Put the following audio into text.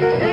Hey,